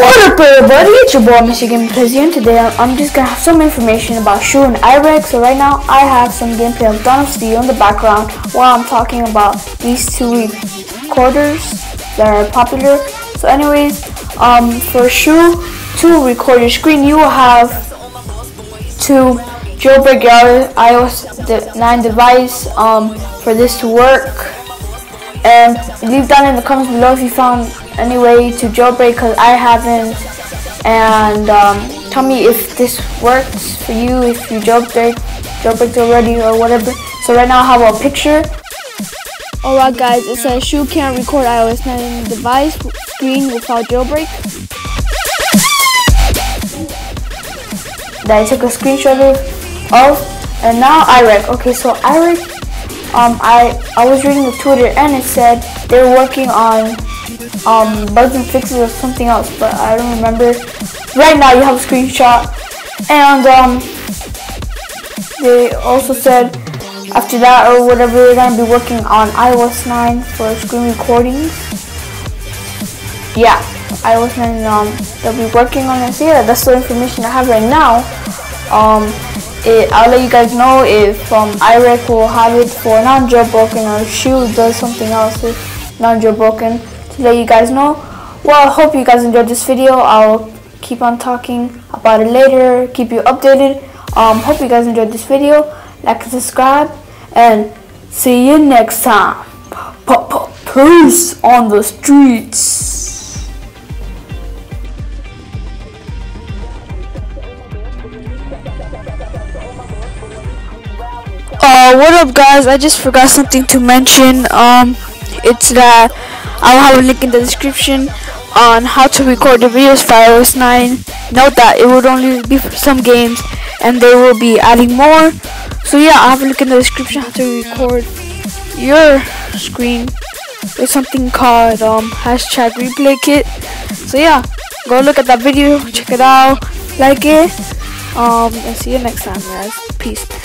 What up everybody, it's your boy Mr. Game President. Today I'm just gonna have some information about Shou and iRec. So right now I have some gameplay of Dawn of Steel in the background while I'm talking about these two recorders that are popular. So anyways, um, for Shou to record your screen you will have to jailbreak your iOS 9 device um, for this to work. And leave down in the comments below if you found any way to jailbreak because I haven't. And um, tell me if this works for you, if you jailbreak, jailbreaked already or whatever. So right now I have a picture. Alright guys, it says Shou can't record iOS 9 device screen without jailbreak. That I took a screenshot of. And now iRec. Okay, so iRec um, I, I was reading the Twitter and it said they're working on um, bugs and fixes or something else, but I don't remember. Right now you have a screenshot. And um, they also said after that or whatever they're going to be working on iOS 9 for screen recordings. Yeah, iOS 9, um, they'll be working on it. So yeah, that's the information I have right now. Um, it, I'll let you guys know if um, iRec will have it for non-jailbroken or Shou does something else with non-jailbroken let you guys know. Well, I hope you guys enjoyed this video. I'll keep on talking about it later, keep you updated. Um, hope you guys enjoyed this video. Like and subscribe, and see you next time. Peace on the streets. Uh, what up guys, I just forgot something to mention, um, it's that I'll have a link in the description on how to record the videos for iOS 9. Note that it would only be for some games and they will be adding more. So yeah, I'll have a link in the description how to record your screen with something called um, hashtag replay kit. So yeah, go look at that video, check it out, like it, um, and see you next time guys. Peace.